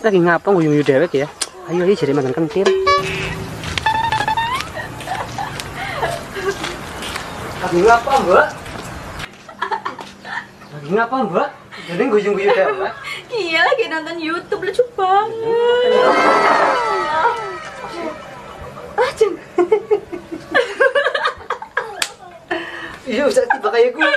lagi ngapa guyu-guyu dewek ya? Ayo ayo jadi makan kentir. Lagi ngapa, Mbak? Lagi ngapa, Mbak? Jadi guyu-guyu dewek. Iya lagi nonton YouTube lucu banget. Ah, Jeng. Iya, usah tiba kayak gue.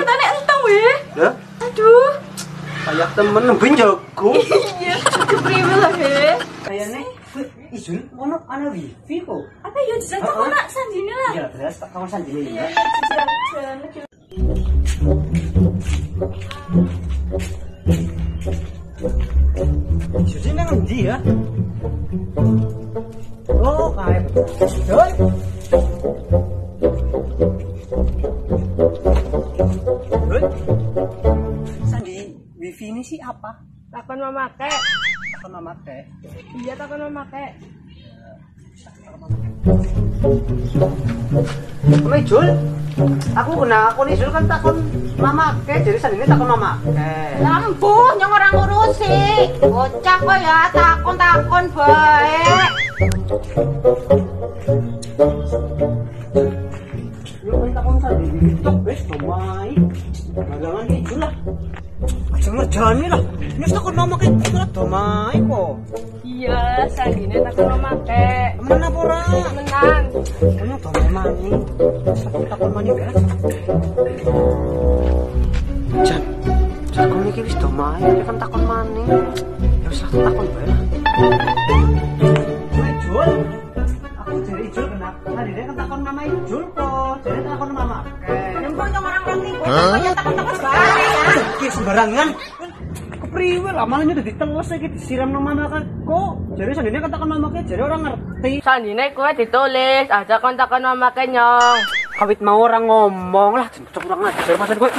Loh. tanya entang weh. Ya, Aduh. kayak temen nembin jago. Iya, kepriwe lah he. Kayaknya izin ono ana wifi kok. Apa ya dijajak kok nak sandine lah. Iya, terus tak kawasan dini Iya, ya. Susi nang endi ya? Oh, Jol. Jol. Sandi, wifi ini sih apa? takon memakai Takon memakai. iya takon memakai Kome Jul? Aku kena aku nih Jul kan takon mamakai, jadi sandi ini takon mamakai. lampu yang orang ngurusi bocah kok ya takon takon baik Yo kan takon sandi di TikTok wes domai. Dagangan ki Jul lah. Aja ngerjani lah. Ini takon mamakai Jul lah domai kok. iya sandine takon memakai Temen apa ora? menang Kamu domai mani. Aku takon mani kan. Jan, jago niki wis domai, kan takon mani. Ya wis takon bae lah. Jul, aku dari Jul kenapa? Tadi dia kan takon mama Jul kok, jadi takon mama. nyempong yang orang ya baik Oke sembarangan. Kepriwe lah malah udah diteles lagi disiram nama mama kok. Jadi sendiri kan takon mama jadi orang ngerti. sandine kue ditulis aja kon takon memakai nyong Kawit mau orang ngomong lah, cocok kurang ajar pasal gue.